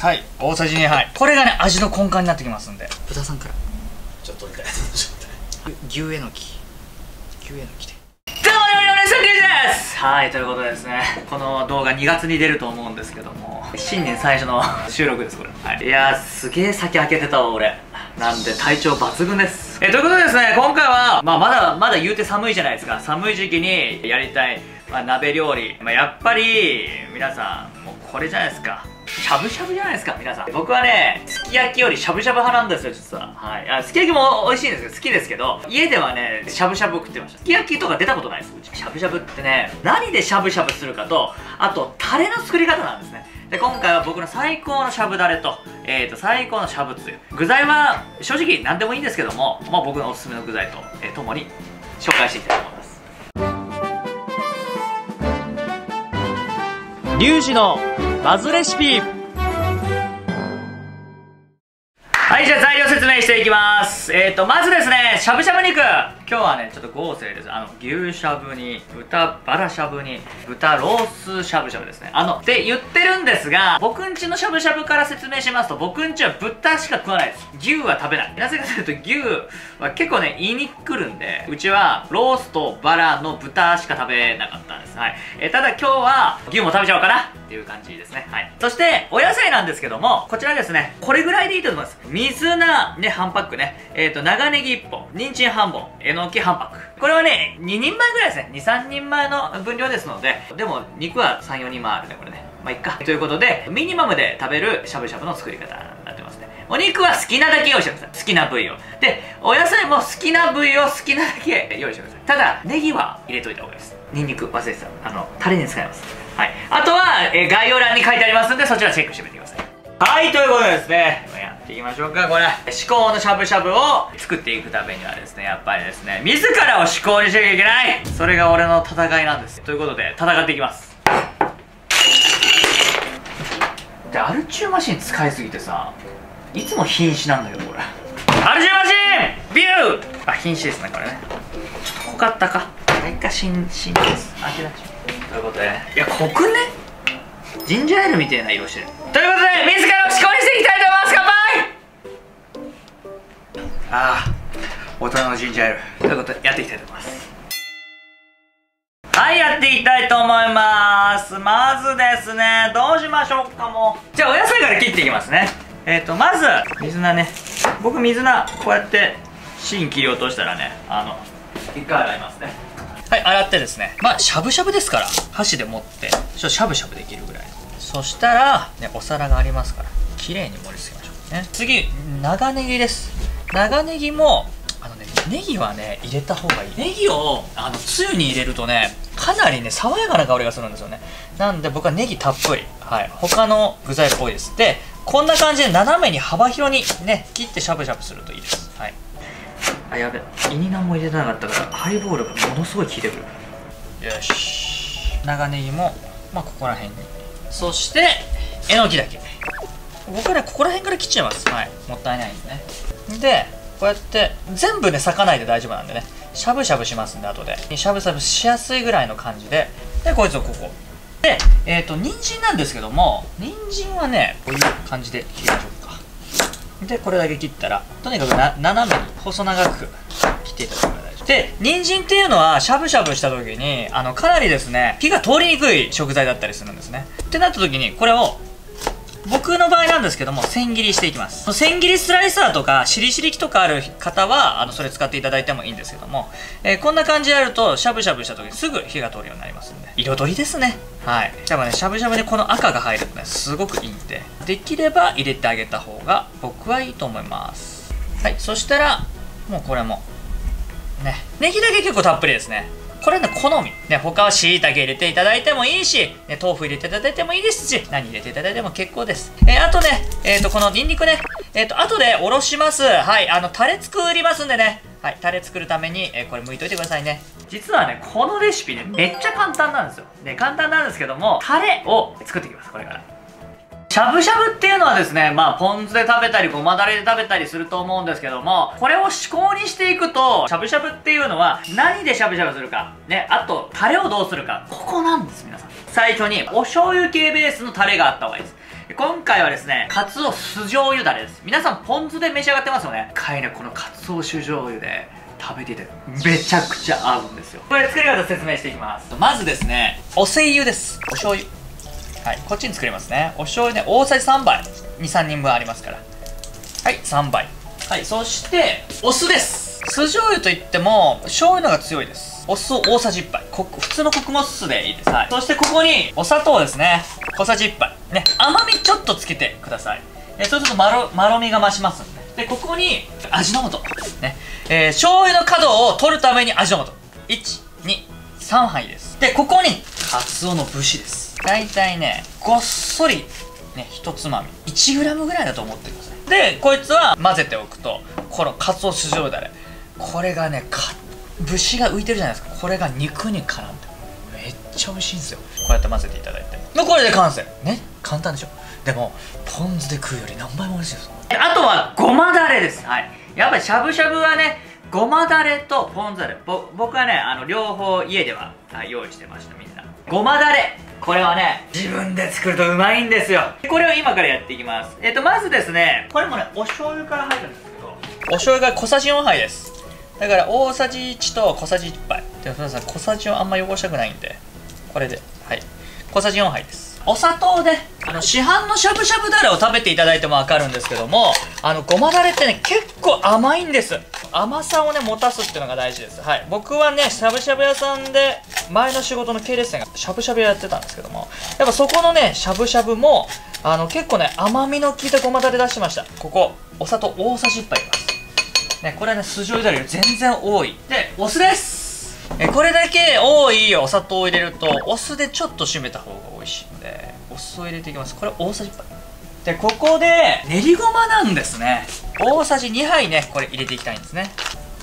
はい大さじ2杯。これがね味の根幹になってきますんで。豚さんから。ちょっとみたい牛えのき牛えのきで。どうも料理のレッスンリュウジです。はいということでですねこの動画2月に出ると思うんですけども。新年最初の 収録ですこれ、はい、いやーすげえ先開けてたわ俺。なんで体調抜群です。えということでですね今回は、まあ、まだまだ言うて寒いじゃないですか。寒い時期にやりたい、まあ、鍋料理、まあ、やっぱり皆さんもうこれじゃないですかしゃぶしゃぶじゃないですか皆さん。僕はねすき焼きよりしゃぶしゃぶ派なんですよ実は。はい。あすき焼きも美味しいんですけど好きですけど家ではねしゃぶしゃぶ食ってました。すき焼きとか出たことないですうち。しゃぶしゃぶってね何でしゃぶしゃぶするかとあとタレの作り方なんですね。で今回は僕の最高のしゃぶだれと,、えー、と最高のしゃぶつゆ。具材は正直何でもいいんですけども、まあ、僕のおすすめの具材と、えー、ともに紹介していきたいと思います。リュウジのバズレシピ。はいじゃあ材料説明していきます。えっ、ー、とまずですねしゃぶしゃぶ肉。今日はねちょっと合成です。あの牛しゃぶに豚バラしゃぶに豚ロースしゃぶしゃぶですね。あのって言ってるんですが僕んちのしゃぶしゃぶから説明しますと僕んちは豚しか食わないです。牛は食べない。なぜかというと牛は結構ね胃にくるんでうちはロースとバラの豚しか食べなかったんです。はい、え、ただ今日は牛も食べちゃおうかなっていう感じですね。はい。そしてお野菜なんですけどもこちらですね。これぐらいでいいと思います。水菜ね半パックね。えっ、ー、と長ネギ1本。人参半本。えののき半パクこれはね2人前ぐらいですね。23人前の分量ですので。でも肉は34人前あるねこれね。まあいっか。ということでミニマムで食べるしゃぶしゃぶの作り方になってますね。お肉は好きなだけ用意してください。好きな部位を。でお野菜も好きな部位を好きなだけ用意してください。ただネギは入れといた方がいいです。ニンニク忘れてた。あのタレに使います。はい。あとは、え概要欄に書いてありますんでそちらチェックしてみてください。はいということでですねやっていきましょうか。これ至高のしゃぶしゃぶを作っていくためにはですねやっぱりですね自らを至高にしなきゃいけない。それが俺の戦いなんですということで戦っていきます。でアルチューマシン使いすぎてさいつも瀕死なんだけどこれ。アルチューマシン!ビューあ瀕死ですねこれね。ちょっと濃かったか。一回死ん死です。開け出しということでいや濃くね？ジンジャーエールみたいな色してる。ということで自らを至高にしていきたいと思います。乾杯！ああ大人のジンジャーエール。ということでやっていきたいと思います。はいやっていきたいと思います。まずですねどうしましょうかも。うじゃあお野菜から切っていきますね。えっ、ー、とまず水菜ね。僕水菜こうやって芯切り落としたらねあの一回洗いますね。はい洗ってですね。まあしゃぶしゃぶですから箸で持ってちょっとしゃぶしゃぶできるぐらいそしたら、ね、お皿がありますから綺麗に盛り付けましょうね。次長ネギです。長ネギもあのねネギはね入れた方がいい。ネギをあのつゆに入れるとねかなりね爽やかな香りがするんですよね。なんで僕はネギたっぷりはい他の具材が多いです。でこんな感じで斜めに幅広にね切ってしゃぶしゃぶするといいです。はい。あやべ胃に何も入れてなかったからハイボールがものすごい効いてくる。よし。長ネギもまあここら辺にそしてえのきだけ。僕はここら辺から切っちゃいます。はい。もったいないんでね。でこうやって全部ね裂かないで大丈夫なんでね。しゃぶしゃぶしますんで後で。しゃぶしゃぶしやすいぐらいの感じで。でこいつをここ。でえっ、ー、と人参なんですけども人参はねこういう感じで切りましょうか。でこれだけ切ったらとにかくな斜めに細長く切っていただく。から大丈夫で人参っていうのはしゃぶしゃぶした時にあのかなりですね火が通りにくい食材だったりするんですね。ってなった時にこれを僕の場合なんですけども千切りしていきます。千切りスライサーとかしりしり器とかある方はあのそれ使っていただいてもいいんですけども、えー、こんな感じでやるとしゃぶしゃぶした時にすぐ火が通るようになりますんで。彩りですね。はい。多分ねしゃぶしゃぶにこの赤が入るとねすごくいいんでできれば入れてあげた方が僕はいいと思います。はい。そしたらもうこれも。ねネギだけ結構たっぷりですねこれね、好み。ね、他は椎茸入れていただいてもいいし、ね、豆腐入れていただいてもいいですし、何入れていただいても結構です。えー、あとね、えっ、ー、と、このニンニクね、えっ、ー、と、後でおろします。はい、あの、タレ作りますんでね。はい、タレ作るために、えこれ剥いといてくださいね。実はね、このレシピね、めっちゃ簡単なんですよ。ね、簡単なんですけども、タレを作っていきます、これから。しゃぶしゃぶっていうのはですね、まあ、ポン酢で食べたり、ごまだれで食べたりすると思うんですけども、これを至高にしていくと、しゃぶしゃぶっていうのは、何でしゃぶしゃぶするか、ね、あと、タレをどうするか、ここなんです、皆さん。最初に、お醤油系ベースのタレがあった方がいいです。今回はですね、カツオ酢醤油だれです。皆さんポン酢で召し上がってますよね。かいね、このカツオ酢醤油で食べててめちゃくちゃ合うんですよ。これ作り方説明していきます。まずですね、お精油です。お醤油。はい、こっちに作りますね。お醤油ね、大さじ3杯。2、3人分ありますから。はい、3杯。はい、そして、お酢です。酢醤油といっても、醤油のが強いです。お酢を大さじ1杯こ普通の穀物酢でいいです、はい、そしてここにお砂糖ですね小さじ1杯ね甘みちょっとつけてくださいえそうするとまろまろみが増しますんででここに味の素ねえー、醤油の角を取るために味の素123杯ですでここにかつおの節です大体ねごっそりね一つまみ。1g ぐらいだと思ってください。でこいつは混ぜておくとこのかつお酢醤油だれこれがねか節が浮いてるじゃないですか。これが肉に絡んで。めっちゃ美味しいんですよ。こうやって混ぜていただいても。うこれで完成。ね簡単でしょ。でもポン酢で食うより何倍も美味しいです。あとはごまだれです。はい。やっぱりしゃぶしゃぶはねごまだれとポン酢だれ。僕はねあの両方家では用意してましたみんな。ごまだれ。これはね自分で作るとうまいんですよ。これを今からやっていきます。えっとまずですねこれもねお醤油から入るんですけど。お醤油が小さじ4杯です。だから大さじ1と小さじ1杯。でも皆さん小さじをあんま汚したくないんで。これではい。小さじ4杯です。お砂糖であの市販のしゃぶしゃぶだれを食べていただいてもわかるんですけどもあのごまだれってね結構甘いんです。甘さをね持たすっていうのが大事です。はい。僕はねしゃぶしゃぶ屋さんで前の仕事の系列店がしゃぶしゃぶやってたんですけどもやっぱそこのねしゃぶしゃぶもあの結構ね甘みの効いたごまだれ出してました。ここお砂糖大さじ1杯入れます。ね、これはね、酢醤油だれより全然多い。で、お酢です。えこれだけ多いお砂糖を入れると、お酢でちょっと締めた方が美味しいので、お酢を入れていきます。これ大さじ1杯。で、ここで、練りごまなんですね。大さじ2杯ね、これ入れていきたいんですね。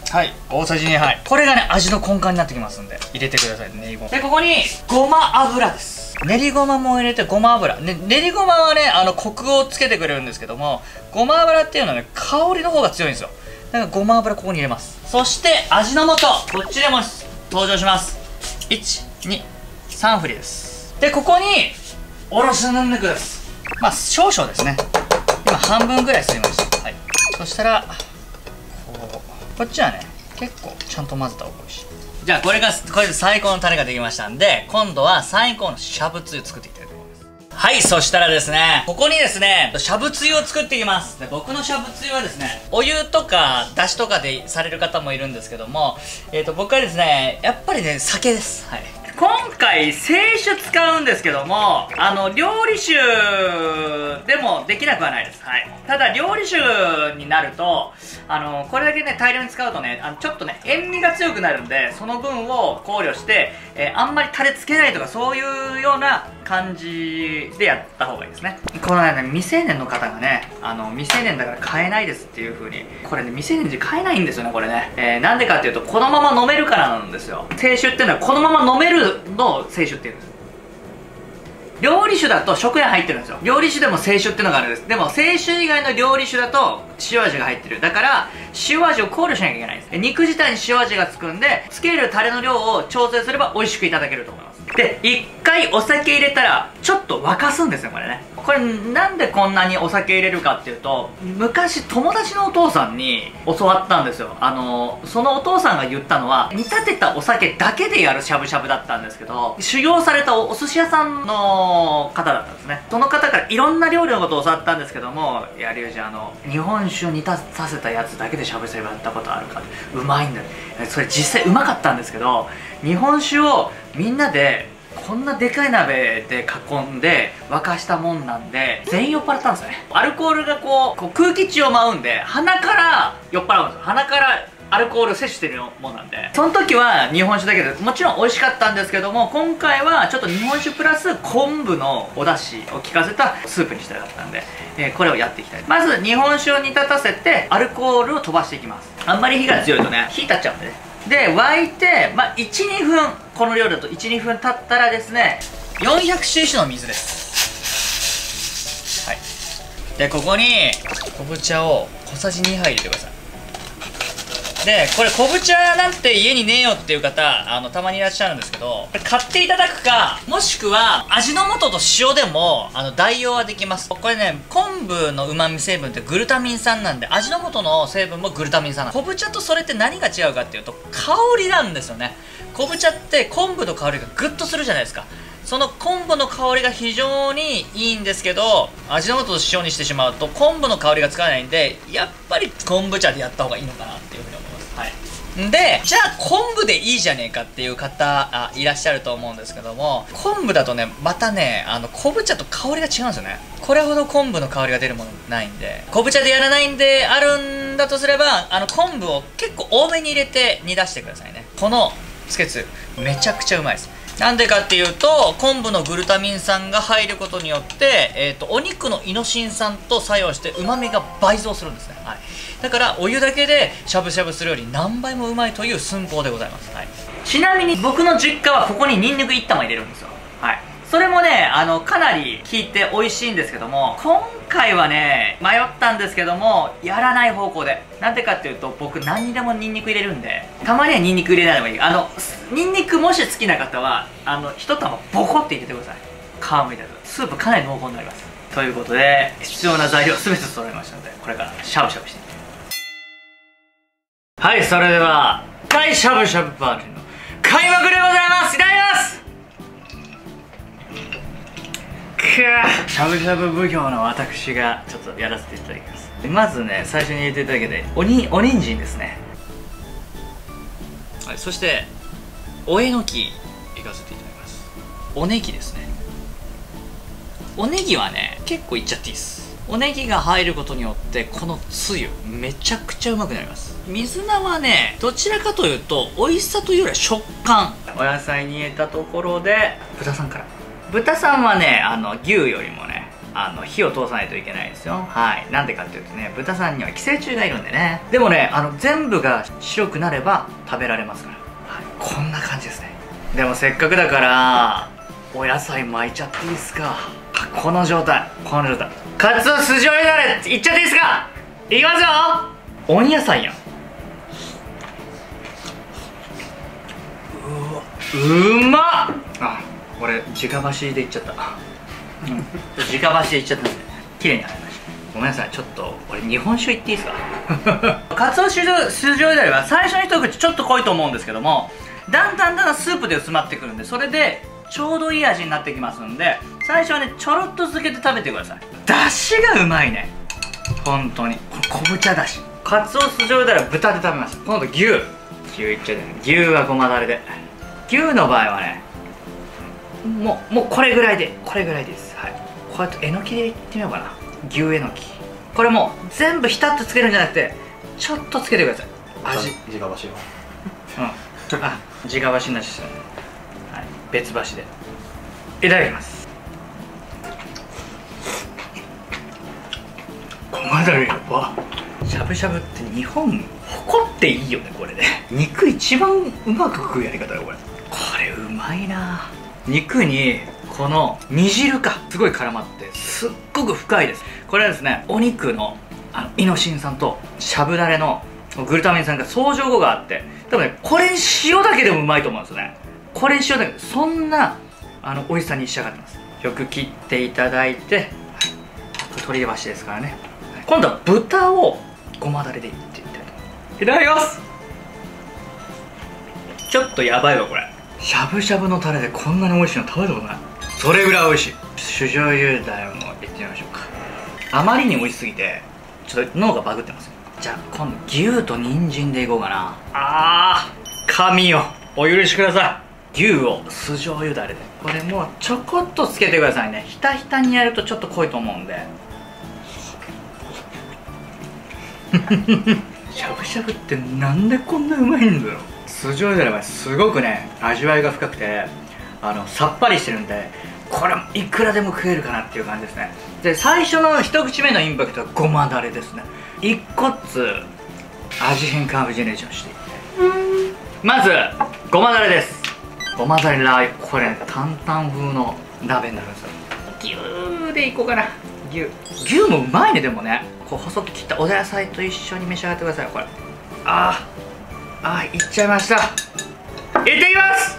はい、大さじ2杯。これがね、味の根幹になってきますんで、入れてください、練りごま。で、ここに、ごま油です。練りごまも入れてごま油、ね、練りごまはねあのコクをつけてくれるんですけどもごま油っていうのはね香りの方が強いんですよだからごま油ここに入れますそして味の素こっちでも登場します。123振りです。でここにおろしニンニクです。まあ少々ですね。今半分ぐらいすりました。はい。そしたらこうこっちはね結構ちゃんと混ぜた方が美味しい。じゃあこれがこれで最高のタレができましたんで今度は最高のしゃぶつゆ作っていきたいとはい、そしたらですね、ここにですね、しゃぶつゆを作っていきます。で僕のしゃぶつゆはですね、お湯とか、だしとかでされる方もいるんですけども、えっ、ー、と、僕はですね、やっぱりね、酒です。はい。今回清酒使うんですけどもあの料理酒でもできなくはないです、はい、ただ料理酒になるとあのこれだけね大量に使うとねあのちょっとね塩味が強くなるんでその分を考慮して、えー、あんまりタレつけないとかそういうような感じでやった方がいいですね。このね未成年の方がねあの未成年だから買えないですっていう風にこれね未成年で買えないんですよねこれね、えー、なんでかっていうとこのまま飲めるからなんですよ。清酒っていうのはこのまま飲めるの清酒っていうんです料理酒だと食塩入ってるんですよ。料理酒でも清酒っていうのがあるんです。でも清酒以外の料理酒だと塩味が入ってる。だから塩味を考慮しなきゃいけないんです。肉自体に塩味がつくんでつけるタレの量を調整すれば美味しくいただけると思います。で一回お酒入れたらちょっと沸かすんですよこれね。これなんでこんなにお酒入れるかっていうと昔友達のお父さんに教わったんですよ。あのそのお父さんが言ったのは煮立てたお酒だけでやるしゃぶしゃぶだったんですけど修行されたお寿司屋さんの方だったんですね。その方からいろんな料理のことを教わったんですけどもいや龍二あの日本酒を煮立たせたやつだけでしゃぶしゃぶやったことあるかうまいんだよそれ実際うまかったんですけど日本酒をみんなでこんなでかい鍋で囲んで沸かしたもんなんで全員酔っ払ったんですよね。アルコールがこうこう空気中を舞うんで鼻から酔っ払うんですよ。鼻からアルコール摂取してるもんなんで。その時は日本酒だけでもちろん美味しかったんですけども今回はちょっと日本酒プラス昆布のお出汁を効かせたスープにしたかったんで、えー、これをやっていきたい。まず日本酒を煮立たせてアルコールを飛ばしていきます。あんまり火が強いとね火立っちゃうんでね。で沸いて、まあ、12分この量だと12分経ったらですね 400cc の水です。はい。でここに昆布茶を小さじ2杯入れてください。でこれ昆布茶なんて家にねえよっていう方あのたまにいらっしゃるんですけど買っていただくかもしくは味の素と塩でもあの代用はできます。これね昆布のうまみ成分ってグルタミン酸なんで味の素の成分もグルタミン酸なんで昆布茶とそれって何が違うかっていうと香りなんですよね。昆布茶って昆布の香りがグッとするじゃないですか。その昆布の香りが非常にいいんですけど味の素と塩にしてしまうと昆布の香りがつかないんでやっぱり昆布茶でやった方がいいのかなっていうふうに思います。でじゃあ昆布でいいじゃねえかっていう方あいらっしゃると思うんですけども昆布だとねまたねあの昆布茶と香りが違うんですよね。これほど昆布の香りが出るものないんで。昆布茶でやらないんであるんだとすればあの昆布を結構多めに入れて煮出してくださいね。このつけつめちゃくちゃうまいです。なんでかっていうと昆布のグルタミン酸が入ることによって、えーと、お肉のイノシン酸と作用してうまみが倍増するんですね、はい、だからお湯だけでしゃぶしゃぶするより何倍もうまいという寸法でございます、はい、ちなみに僕の実家はここにニンニク1玉入れるんですよ。それもねあのかなり効いて美味しいんですけども今回はね迷ったんですけどもやらない方向で。なんでかっていうと僕何にでもニンニク入れるんでたまにはニンニク入れないのがいい。あのニンニクもし好きな方はあの一玉ボコって入れてください。皮むいたとスープかなり濃厚になります。ということで必要な材料全て揃いましたのでこれからシャブシャブしていきます。はいそれでは大しゃぶしゃぶパーティーの開幕でございます。いただきますしゃぶしゃぶ奉行の私がちょっとやらせていただきます。まずね最初に入れていただけておにおにんじんですね。はいそしておえのきいかせていただきます。おネギですね。おネギはね結構いっちゃっていいです。おネギが入ることによってこのつゆめちゃくちゃうまくなります。水菜はねどちらかというと美味しさというよりは食感。お野菜に入れたところで豚さんから豚さんはねあの牛よりもねあの火を通さないといけないですよ。はい。なんでかっていうとね豚さんには寄生虫がいるんでね。でもねあの全部が白くなれば食べられますから、はい、こんな感じですね。でもせっかくだからお野菜巻いちゃっていいですか。この状態。この状態。カツオ酢醤油だれいっちゃっていいですか。いきますよ。温野菜やん。うわうまっ。あ俺直箸でいっちゃった、うん、直箸でいっちゃったんで綺麗に洗いました。ごめんなさい。ちょっと俺日本酒いっていいですか？かつお酢醤油だれは最初の一口ちょっと濃いと思うんですけどもだんだんだんだんスープで薄まってくるんでそれでちょうどいい味になってきますんで最初はねちょろっと漬けて食べてください。だしがうまいね。本当に。これ昆布茶だしかつお酢醤油だれは豚で食べます。今度牛。牛いっちゃうね。牛はごまだれで。牛の場合はねもうもうこれぐらいでこれぐらいです。はい。こうやってえのきでいってみようかな。牛えのき。これもう全部ひたっとつけるんじゃなくてちょっとつけてください。味。直箸を。うん。あ直箸なしですよね、はい、別箸で。いただきます。ごまだれやばしゃぶしゃぶって日本誇っていいよねこれね。肉一番うまく食うやり方よこれ。これうまいな肉にこの煮汁かすごい絡まってすっごく深いです。これはですねお肉のあのイノシン酸としゃぶだれのグルタミン酸が相乗後があって多分ねこれに塩だけでもうまいと思うんですよね。これに塩だけでそんなあの美味しさに仕上がってます。よく切っていただいて、はい、鶏箸ですからね。今度は豚をごまだれでいっていきたいと思います。いただきます。ちょっとやばいわこれしゃぶしゃぶのタレでこんなに美味しいの食べたことない。それぐらい美味しい。主醤油だれもいってみましょうか。あまりに美味しすぎてちょっと脳がバグってます。じゃあ今度牛と人参でいこうかな。あー神よ。お許しください。牛を酢醤油だれで。これもうちょこっとつけてくださいね。ひたひたにやるとちょっと濃いと思うんで。しゃぶしゃぶってなんでこんなうまいんだろう。酢醤油だれはすごくね味わいが深くてあのさっぱりしてるんでこれいくらでも食えるかなっていう感じですね。で最初の一口目のインパクトはごまだれですね。一個っつ味変カーブジェネレーションしていって。まずごまだれです。ごまだれラー油。これ担々風の鍋になるんですよ。牛でいこうかな。牛。牛もうまいねでもね。こう細く切ったお野菜と一緒に召し上がってくださいこれ。あああいっちゃいました。いってきます。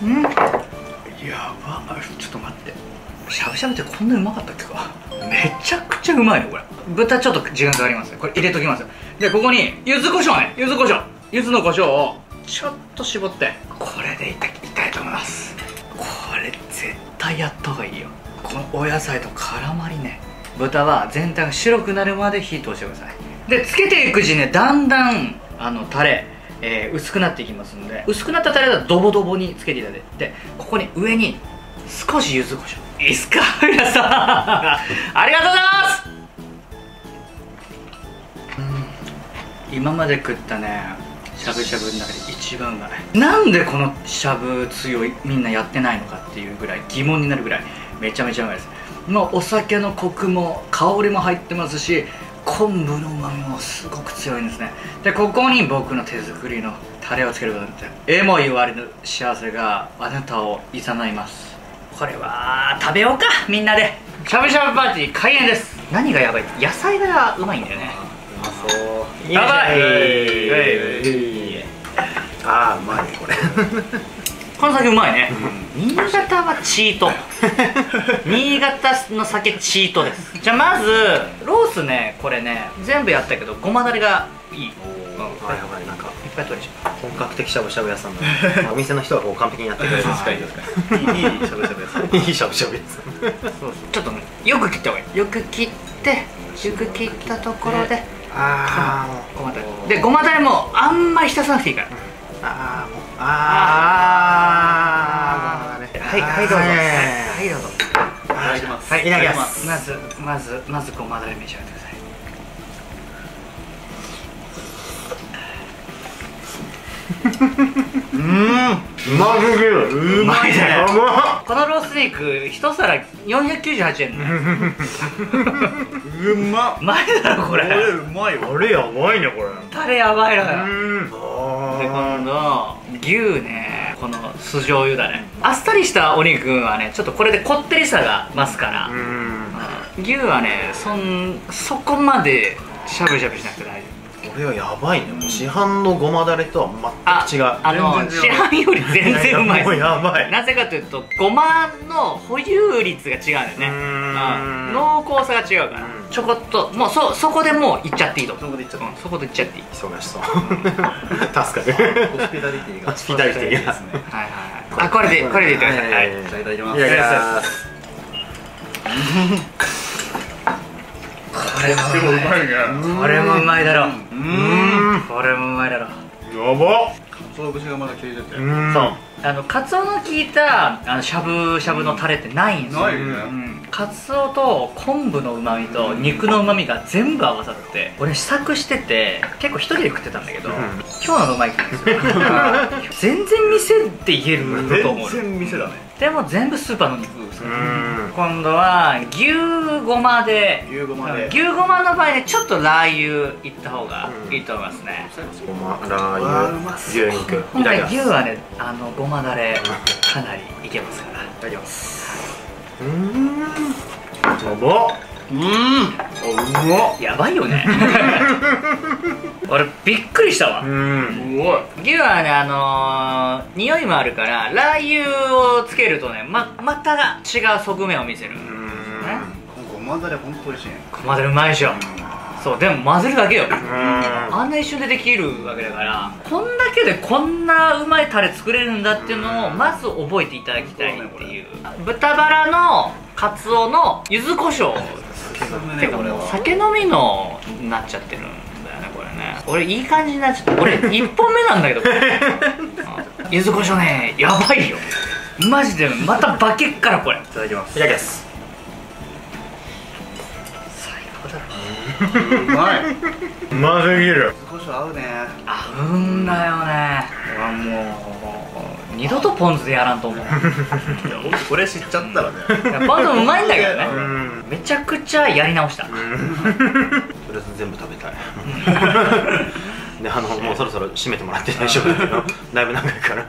うん。やばちょっと待って。しゃぶしゃぶってこんなうまかったっけか。めちゃくちゃうまいねこれ。豚ちょっと時間かかります。ねこれ入れときます。でここに柚子胡椒ね。柚子胡椒。柚子の胡椒をちょっと絞って。これでいたいきたいと思います。これ絶対やった方がいいよ。このお野菜と絡まりね。豚は全体が白くなるまで火通してください。でつけていくうちにねだんだんあのタレ、えー薄くなっていきますので薄くなったタレだとドボドボにつけていただいてここに上に少し柚子胡椒。いいっすか皆さん。ありがとうございます！今まで食ったねしゃぶしゃぶの中で一番うまい。なんでこのしゃぶ強いみんなやってないのかっていうぐらい疑問になるぐらいめちゃめちゃうまいです。もうお酒のコクも香りも入ってますし昆布のうまみもすごく強いんですね。でここに僕の手作りのタレをつけることによってえも言われる幸せがあなたをいざないます。これは食べようかみんなで。しゃぶしゃぶパーティー開演です。何がやばい野菜がうまいんだよね。うまそう。やばい。はい。ああうまいねこれこの酒うまいね。新潟はチート。新潟の酒チートです。じゃあまずロースねこれね全部やったけどごまだれがいい。いっはいはいなんかぱい取れちゃう。本格的しゃぶしゃぶ屋さんだ お店の人がこう完璧にやってくれる。確かに確かに。いいいいしゃぶしゃぶ屋さんいいしゃぶしゃぶ屋さん。そうそう。ちょっとねよく切った方がいいよく切ってよく切ったところであごまだれ。でごまだれもあんまり浸さなくていいから。あーあーはいはいどうぞ。はいはいどうぞいただきます。はいいただきます。まずまずまずごまだれ召し上がってくださいうーんうますぎるうまいねやばこのロース肉一皿498円ねうまっうまいだろここれれうまいわあれやばいねこれタレやばいのようんあ度牛ね。この酢醤油だね。あっさりしたお肉はねちょっとこれでこってりさが増すから、牛はねそんそこまでしゃぶしゃぶしなくて大丈夫。これはやばいね。もう市販のごまだれとはあ全く違う。あの市販より全然うまい。やばい。なぜかというとごまの保有率が違うんだよね。濃厚さが違うから、うんちょこっともうそそこでもういっちゃっていいと。そこでいっちゃった。うんそこでいっちゃっていい。忙しそう。助かる。ホスピタリティが。ホスピタリティがですね。はいはいはい。あこれでこれで。いってください、はいいただきますいただきます。これもうまいね。これもうまいだろう。うん。ん。これもうまいだろやば。鰹節がまだ切れてて。うん。そうあのカツオの効いたあのしゃぶしゃぶのタレってないんですよ、ないよね。うん、カツオと昆布のうまみと肉のうまみが全部合わさって俺試作してて結構一人で食ってたんだけど、うん。今日のがうまいんですよ。全然店って言えると思う全然店だねでも全部スーパーの肉今度は牛ごまで。牛ごまで。牛ごまの場合ねちょっとラー油いった方がいいと思いますね、ごまラー油牛肉。い今回牛はねあのごまだれかなりいけますから。いただきます。うーん。やばうんあうまっやばいよね。俺びっくりしたわ。うん。うまい。牛はねあのー、匂いもあるからラー油をつけるとねままた違う側面を見せる、ねごまだれほんと美味しいね。ごまだれうまいでしょ。そうでも混ぜるだけよ。うん。あんな一瞬でできるわけだからこんだけでこんなうまいタレ作れるんだっていうのをまず覚えていただきたいっていう。豚バラのカツオの柚子胡椒てかもう酒飲みのなっちゃってるんだよねこれね。俺いい感じになっちゃった。俺1本目なんだけど。これうん柚子胡椒ねやばいよ。マジでまた化けっからこれ。いただきます。いただきます。最高だろうまい。うますぎ る。少し合うね。合うんだよね。俺はもう二度とポン酢でやらんと思う。いいやほんとこれ知っちゃったらね。やポン酢うまいんだけどね。うん。めちゃくちゃやり直した。とりあえず全部食べたい。であのもうそろそろ締めてもらって大丈夫だけどだいぶ長いから。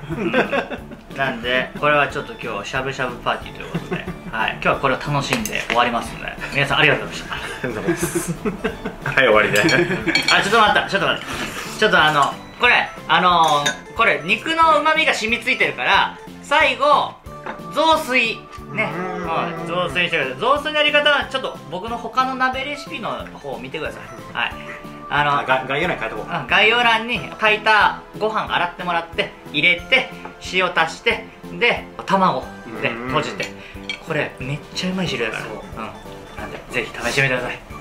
なんでこれはちょっと今日はしゃぶしゃぶパーティーということで、はい、今日はこれを楽しんで終わりますので。皆さんありがとうございました。はい終わりで。あちょっと待った。ちょっと待って。ちょっとあのこれあのー、これ肉のうまみが染みついてるから最後雑炊。ね。うん。はい。雑炊してください。雑炊のやり方はちょっと僕の他の鍋レシピの方を見てください。はい。あの概要欄に書いとこう。うん概要欄に書いたご飯洗ってもらって入れて塩足してで卵でうん。閉じて。これめっちゃうまい汁だから。そう。うん。なんでぜひ試してみてください